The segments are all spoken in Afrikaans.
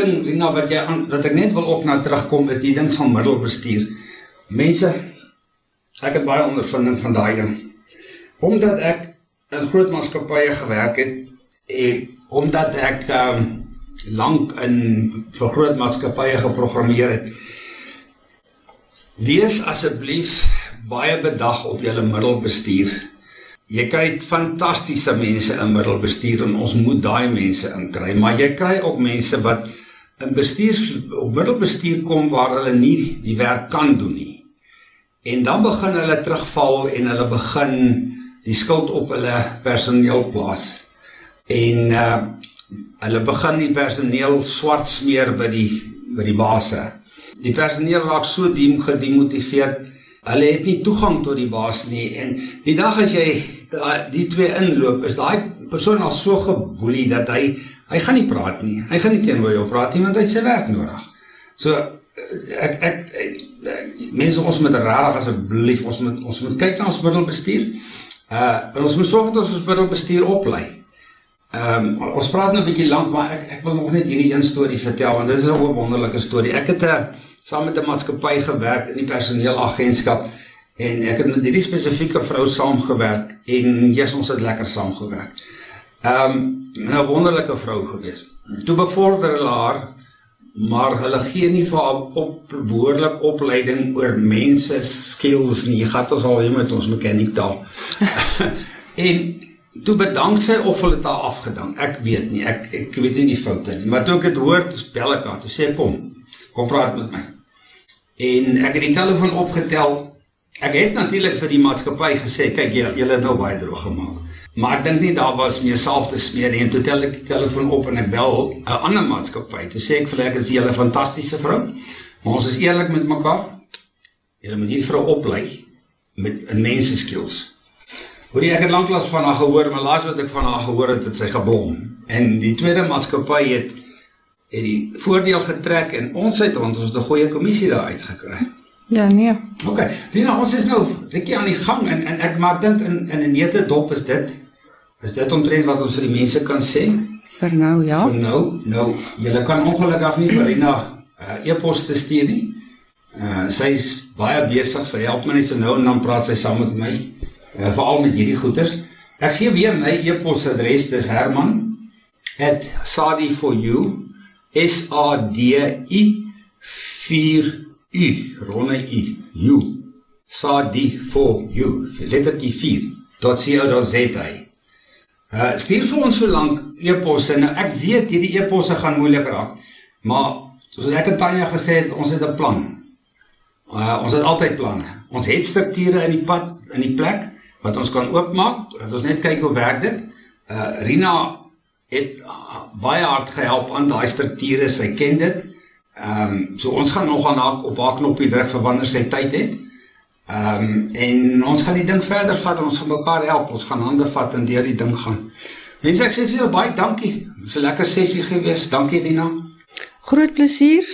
ding Rina wat jy aan wat ek net wil op na terugkom is die ding van middelbestuur. Mense ek het baie ondervinding van daai ding. Omdat ek in groot maatskappye gewerk het en omdat ek um, lank in vir groot maatskappye geprogrammeer het. Wees asseblief baie bedag op julle middelbestuur. Jy kry fantastiese mense in middelbestuur en ons moet daai mense inkry, maar jy kry ook mense wat in bestuur op middelbestuur kom waar hulle nie die werk kan doen nie. En dan begin hulle terugval en hulle begin die skuld op hulle personeel plaas. En uh hulle begin die personeel swart smeer by die by die baase. Die personeel raak so diem gedemotiveerd. Hulle het nie toegang tot die baas nie en die dag as jy die twee inloop, is daai persoon al so geboelie dat hy hy gaan nie praat nie. Hy gaan nie teenoor jou praat nie want hy het sy werk nodig. So ek ek, ek, ek mense ons moet regtig asseblief ons moet ons moet kyk na ons middelbestuur. Uh en ons moet sorg dat ons ons middelbestuur oplei. Ehm um, ons praat nou 'n bietjie lank maar ek ek wil nog net hierdie een storie vertel want dit is 'n wonderlike storie. Ek het 'n uh, saam met 'n maatskappy gewerk in die personeelagentskap en ek het met hierdie spesifieke vrou saamgewerk en jy's ons het lekker saamgewerk. Ehm um, 'n wonderlike vrou gewees. Toe bevorder hulle haar maar hulle gee nie vir haar op behoorlik opleiding oor mense skills nie. Gat ons al weer met ons mechanic taal. en toe bedank sy of hulle dit haar afgedank. Ek weet nie. Ek ek weet nie die foute nie. Maar toe ek dit hoor, bel ek haar. Toe sê kom. Kom praat met my. En ek het die telefoon opgetel. Ek het natuurlik vir die maatskappy gesê, kyk jy, julle het nou baie droog gemaak. Maar ek dink nie daar was meer self te smeer. En toe tel ek die telefoon op en ek bel 'n ander maatskappy. Toe sê ek vir hulle ek het vir julle 'n fantastiese vrou. Maar ons is eerlik met mekaar. Julle moet hierdie vrou oplei met mense skills. Hoor jy ek het lanklaas van haar gehoor, maar laas wat ek van haar gehoor het, het sy geblom. En die tweede maatskappy het het die voordeel getrek en ons het ons het 'n goeie kommissie daar uitgekry. Ja, nee. OK. Lena, ons is nou netjie aan die gang en en ek maar ek dink in in 'n nete dop is dit is dit omtrent wat ons vir die mense kan sê. Vir nou ja. Vir nou, nou julle kan ongelukkig nie vir Lena uh, eh, e-pos te stuur nie. Eh, uh sy's baie besig. Sy help my net so nou en dan praat sy saam met my uh, veral met hierdie goeters. Ek gee weer my e-posadres dis herman@sadi4you S-A-D-I 4-U, ronde U, U, SADI for U, letterkie 4.co.za Uh, stuur vir ons so lank e-posse. Nou ek weet hierdie e-posse gaan moeilik raak, maar soos ek en Tanya gesê het, ons het 'n plan. Uh ons het altyd planne. Ons het strukture in die pad, in die plek wat ons kan oopmaak, dat ons net kyk hoe werk dit. Uh Rina het uh, baie hard gehelp aan die structure, sy ken dit, Ehm um, so ons gaan nogal na op haar knoppie druk vir wanneer sy tyd het. Ehm um, en ons gaan die ding verder vat, ons gaan mekaar help, ons gaan hande vat en deur die ding gaan. Mense, ek sê vir julle baie dankie. Dit was 'n lekker sessie gewees. Dankie Dina. Groot plesier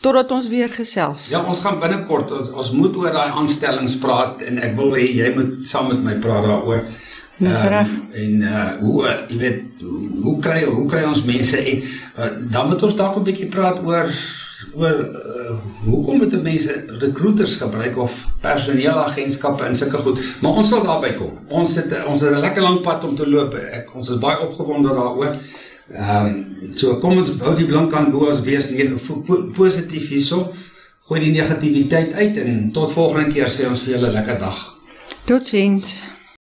totdat ons weer gesels. Ja, ons gaan binnekort ons, ons moet oor daai aanstellings praat en ek wil hê jy moet saam met my praat daaroor. Dis reg. Um, en uh hoe jy weet hoe, kry hoe kry ons mense en uh, dan moet ons dalk 'n bietjie praat oor oor uh, hoekom moet mense recruiters gebruik of personeelagentskappe en sulke goed. Maar ons sal daarby kom. Ons het ons het 'n lekker lang pad om te loop. Ek ons is baie opgewonde daaroor. Ehm um, so kom ons bou die blink aan bo as wees nie positief hierso. Gooi die negativiteit uit en tot volgende keer sê ons vir julle lekker dag. Totsiens.